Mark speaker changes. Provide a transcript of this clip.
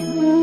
Speaker 1: Mm-hmm.